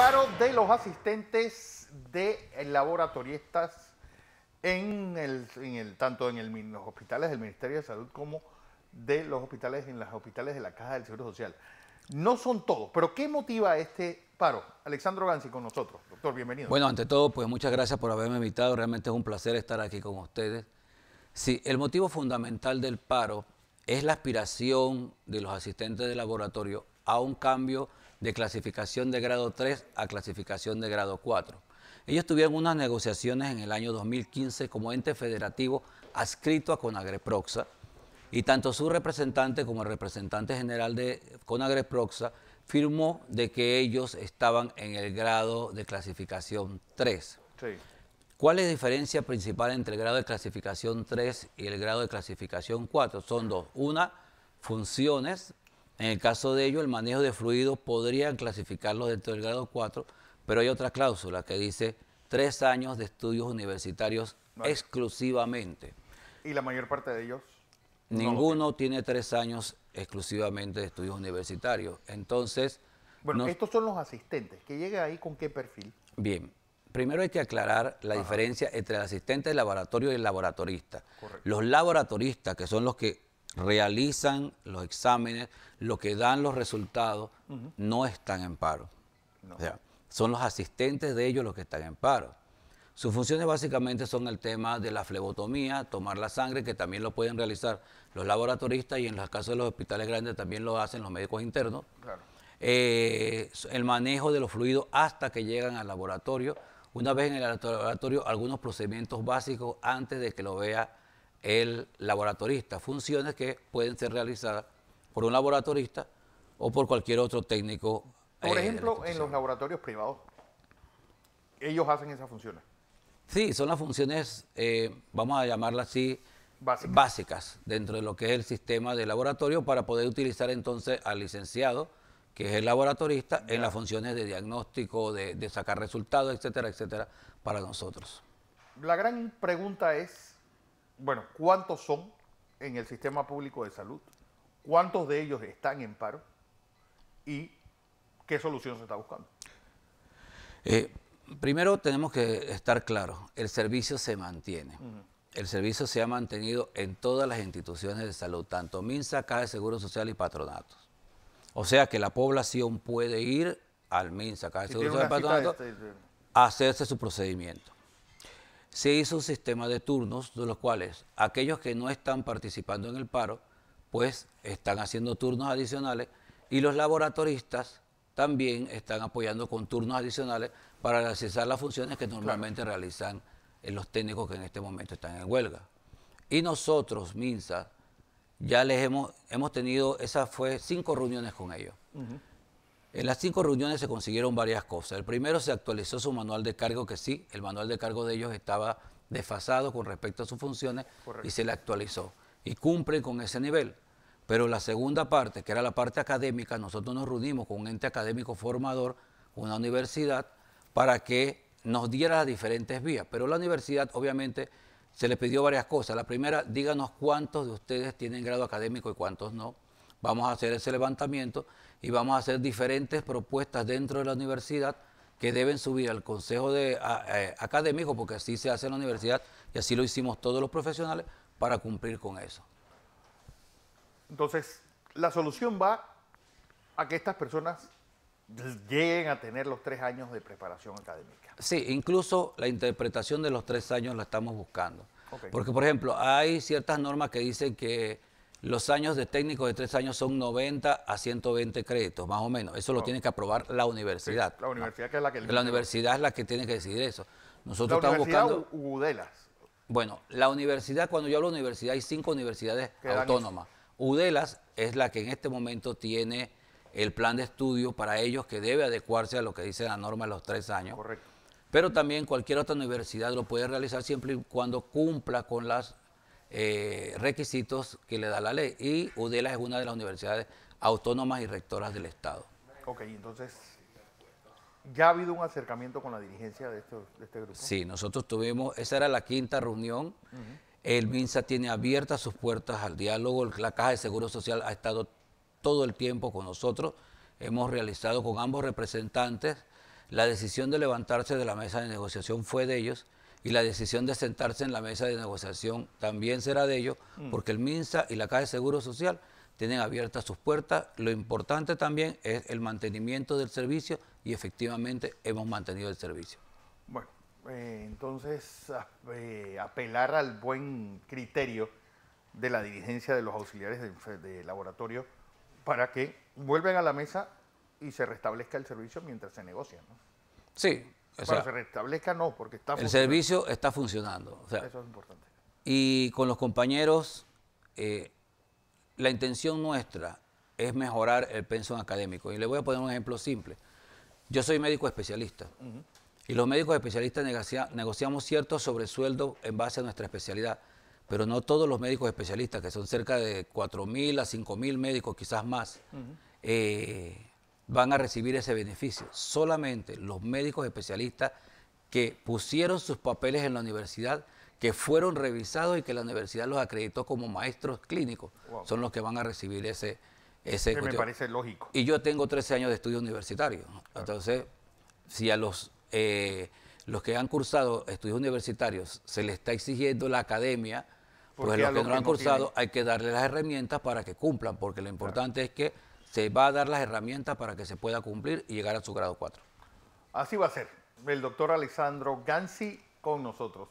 paro de los asistentes de laboratoristas en el, en el, tanto en, los hospitales del Ministerio de Salud como de los hospitales en los hospitales de la Caja del Seguro Social. No son todos, pero ¿qué motiva este paro? Alexandro Gansi con nosotros. Doctor, bienvenido. Bueno, ante todo, pues muchas gracias por haberme invitado. Realmente es un placer estar aquí con ustedes. Sí, el motivo fundamental del paro es la aspiración de los asistentes de laboratorio a un cambio de clasificación de grado 3 a clasificación de grado 4. Ellos tuvieron unas negociaciones en el año 2015 como ente federativo adscrito a Conagreproxa y tanto su representante como el representante general de Conagreproxa firmó de que ellos estaban en el grado de clasificación 3. Sí. ¿Cuál es la diferencia principal entre el grado de clasificación 3 y el grado de clasificación 4? Son dos. Una, funciones. En el caso de ello, el manejo de fluidos podrían clasificarlo dentro del grado 4, pero hay otra cláusula que dice tres años de estudios universitarios Vale. exclusivamente. Y la mayor parte de ellos. no lo Ninguno tiene tres años exclusivamente de estudios universitarios. Entonces, Bueno, no- estos son los asistentes. ¿Que llega ahí con qué perfil? Bien, primero hay que aclarar la diferencia entre el asistente de laboratorio y el laboratorista. Correcto. Los laboratoristas, que son los que realizan los exámenes, los que dan los resultados, no están en paro. No. O sea, son los asistentes de ellos los que están en paro. Sus funciones básicamente son el tema de la flebotomía, tomar la sangre, que también lo pueden realizar los laboratoristas y en los casos de los hospitales grandes también lo hacen los médicos internos Claro. eh, el manejo de los fluidos hasta que llegan al laboratorio. Una vez en el laboratorio, algunos procedimientos básicos antes de que lo vea el laboratorista. Funciones que pueden ser realizadas por un laboratorista o por cualquier otro técnico. eh, Por ejemplo, en los laboratorios privados, ellos hacen esas funciones. Sí, son las funciones, eh, vamos a llamarlas así, Básicas. básicas dentro de lo que es el sistema de laboratorio para poder utilizar entonces al licenciado, que es el laboratorista, en las funciones de diagnóstico, de, de sacar resultados, etcétera, etcétera, para nosotros. La gran pregunta es, bueno, ¿cuántos son en el sistema público de salud? ¿Cuántos de ellos están en paro? ¿Y qué solución se está buscando? Eh, primero tenemos que estar claros, el servicio se mantiene. El servicio se ha mantenido en todas las instituciones de salud, tanto MINSA, Caja de Seguro Social y patronatos. O sea que la población puede ir al MINSA, Caja de Seguro Social y una cita, patronato, este, a hacerse su procedimiento. Se hizo un sistema de turnos, de los cuales aquellos que no están participando en el paro, pues están haciendo turnos adicionales y los laboratoristas también están apoyando con turnos adicionales para realizar las funciones que normalmente realizan eh, los técnicos que en este momento están en huelga. Y nosotros, MINSA, ya les hemos, hemos tenido, esas fue cinco reuniones con ellos. En las cinco reuniones se consiguieron varias cosas. El primero se actualizó su manual de cargo, que sí, el manual de cargo de ellos estaba desfasado con respecto a sus funciones Correcto. y se le actualizó. Y cumplen con ese nivel. Pero la segunda parte, que era la parte académica, nosotros nos reunimos con un ente académico formador, una universidad, para que nos diera las diferentes vías. Pero la universidad, obviamente, se le pidió varias cosas. La primera, díganos cuántos de ustedes tienen grado académico y cuántos no. Vamos a hacer ese levantamiento y vamos a hacer diferentes propuestas dentro de la universidad que deben subir al consejo de, a- eh, académico, porque así se hace en la universidad y así lo hicimos todos los profesionales para cumplir con eso. Entonces, la solución va a que estas personas lleguen a tener los tres años de preparación académica. Sí, incluso la interpretación de los tres años la estamos buscando. Porque, por ejemplo, hay ciertas normas que dicen que los años de técnico de tres años son 90 a 120 créditos, más o menos. Eso lo tiene que aprobar la universidad. La universidad que es la que... La universidad es la que tiene que decidir eso. La Nosotros estamos buscando... Udelas. Bueno, la universidad, cuando yo hablo de universidad, hay cinco universidades autónomas. UDELAS es la que en este momento tiene el plan de estudio para ellos que debe adecuarse a lo que dice la norma de los tres años. Correcto. Pero también cualquier otra universidad lo puede realizar siempre y cuando cumpla con los requisitos que le da la ley. Y UDELAS es una de las universidades autónomas y rectoras del Estado. Ok, entonces, ¿ya ha habido un acercamiento con la dirigencia de, estos- de este grupo? Sí, nosotros tuvimos, esa era la quinta reunión. El MINSA tiene abiertas sus puertas al diálogo. La Caja de Seguro Social ha estado todo el tiempo con nosotros. Hemos realizado con ambos representantes la decisión de levantarse de la mesa de negociación fue de ellos y la decisión de sentarse en la mesa de negociación también será de ellos, mm. porque el MINSA y la Caja de Seguro Social tienen abiertas sus puertas. Lo importante también es el mantenimiento del servicio y efectivamente hemos mantenido el servicio. Bueno, eh, entonces eh, apelar al buen criterio de la dirigencia de los auxiliares de, laboratorio para que vuelvan a la mesa y se restablezca el servicio mientras se negocia. ¿no? Sí, para se restablezca no, porque está El servicio está funcionando. Eso es importante. Y con los compañeros, eh, la intención nuestra es mejorar el pensum académico. Y le voy a poner un ejemplo simple. Yo soy médico especialista. Y los médicos especialistas negociamos ciertos sobresueldos en base a nuestra especialidad. Pero no todos los médicos especialistas, que son cerca de 4.000 a 5.000 médicos, quizás más, van a recibir ese beneficio. Solamente los médicos especialistas que pusieron sus papeles en la universidad, que fueron revisados y que la universidad los acreditó como maestros clínicos, son los que van a recibir ese... ese que me parece lógico. Y yo tengo 13 años de estudio universitario. Entonces, si a los, eh, los que han cursado estudios universitarios se les está exigiendo la academia, pues a los que no lo han cursado hay que darle las herramientas para que cumplan, porque lo importante es que se va a dar las herramientas para que se pueda cumplir y llegar a su grado 4. Así va a ser. El doctor Alessandro Gansi con nosotros.